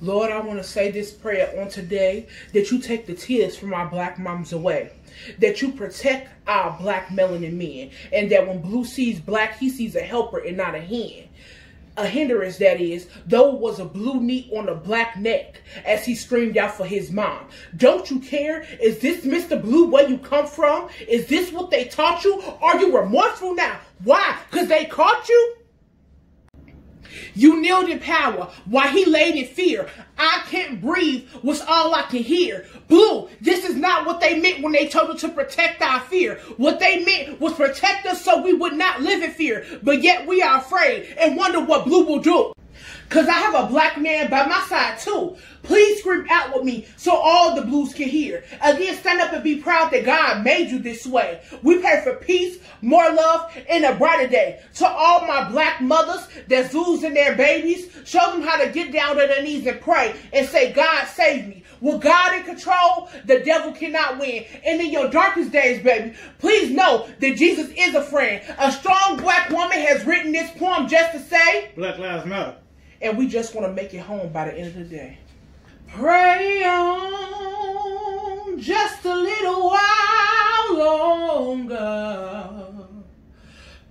Lord, I want to say this prayer on today that you take the tears from our black moms away. That you protect our black melanin men. And that when blue sees black, he sees a helper and not a hand a hindrance that is, though it was a blue knee on a black neck as he screamed out for his mom. Don't you care? Is this Mr. Blue where you come from? Is this what they taught you? Are you remorseful now? Why? Because they caught you? You kneeled in power while he laid in fear. I can't breathe was all I can hear. Blue, this is not what they meant when they told us to protect our fear. What they meant was protect us so we would not live in fear. But yet we are afraid and wonder what Blue will do. Cause I have a black man by my side too. Scream out with me so all the blues can hear. Again, stand up and be proud that God made you this way. We pray for peace, more love, and a brighter day. To all my black mothers that's losing their babies, show them how to get down to their knees and pray and say, God save me. With God in control, the devil cannot win. And in your darkest days, baby, please know that Jesus is a friend. A strong black woman has written this poem just to say, Black Lives Matter and we just want to make it home by the end of the day. Pray on just a little while longer.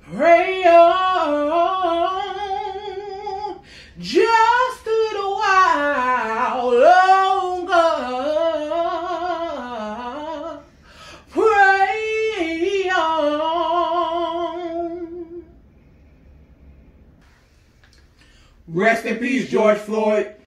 Pray on just a little while longer. Pray on. Rest in peace, George Floyd.